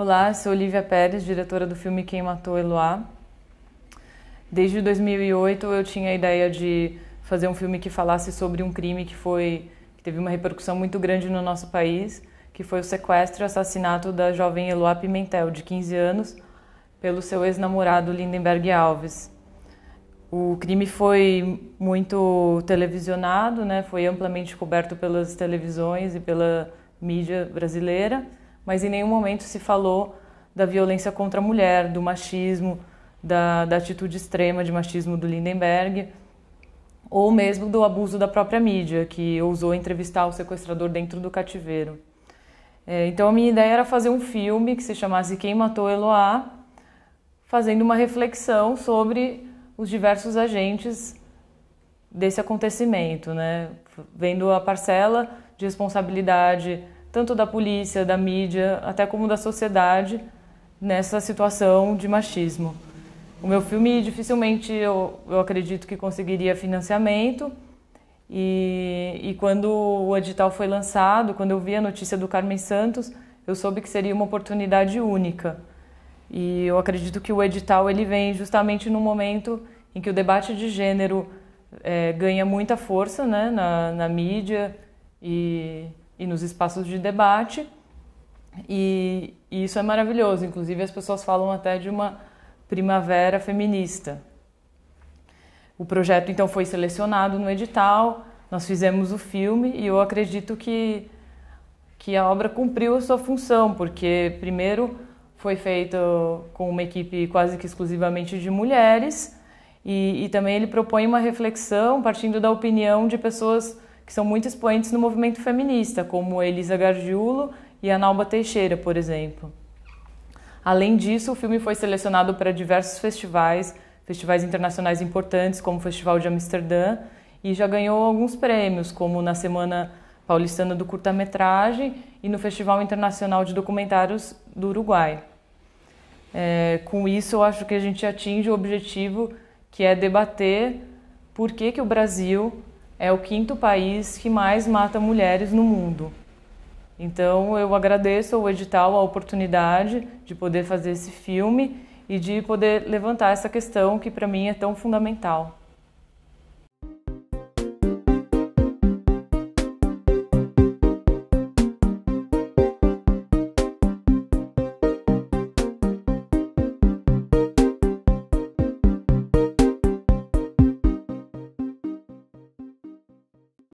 Olá, sou Olivia Pérez, diretora do filme Quem Matou Eloá. Desde 2008 eu tinha a ideia de fazer um filme que falasse sobre um crime que foi que teve uma repercussão muito grande no nosso país, que foi o sequestro e assassinato da jovem Eloá Pimentel, de 15 anos, pelo seu ex-namorado Lindenberg Alves. O crime foi muito televisionado, né? foi amplamente coberto pelas televisões e pela mídia brasileira, mas em nenhum momento se falou da violência contra a mulher, do machismo, da, da atitude extrema de machismo do Lindenberg, ou mesmo do abuso da própria mídia, que ousou entrevistar o sequestrador dentro do cativeiro. É, então a minha ideia era fazer um filme que se chamasse Quem Matou Eloá, fazendo uma reflexão sobre os diversos agentes desse acontecimento, né? vendo a parcela de responsabilidade tanto da polícia, da mídia, até como da sociedade nessa situação de machismo. O meu filme dificilmente eu, eu acredito que conseguiria financiamento e, e quando o edital foi lançado, quando eu vi a notícia do Carmen Santos, eu soube que seria uma oportunidade única. E eu acredito que o edital ele vem justamente no momento em que o debate de gênero é, ganha muita força né, na, na mídia e, e nos espaços de debate. E, e, isso é maravilhoso. Inclusive, as pessoas falam até de uma primavera feminista. O projeto, então, foi selecionado no edital, nós fizemos o filme e eu acredito que, que a obra cumpriu a sua função, porque, primeiro, foi feito com uma equipe quase que exclusivamente de mulheres e, e também ele propõe uma reflexão partindo da opinião de pessoas que são muito expoentes no movimento feminista, como Elisa Gargiulo e a Nalba Teixeira, por exemplo. Além disso, o filme foi selecionado para diversos festivais, festivais internacionais importantes, como o Festival de Amsterdã, e já ganhou alguns prêmios, como na Semana Paulistana do Curta-Metragem e no Festival Internacional de Documentários do Uruguai. É, com isso, eu acho que a gente atinge o objetivo que é debater por que, que o Brasil é o quinto país que mais mata mulheres no mundo. Então eu agradeço ao edital a oportunidade de poder fazer esse filme e de poder levantar essa questão que para mim é tão fundamental.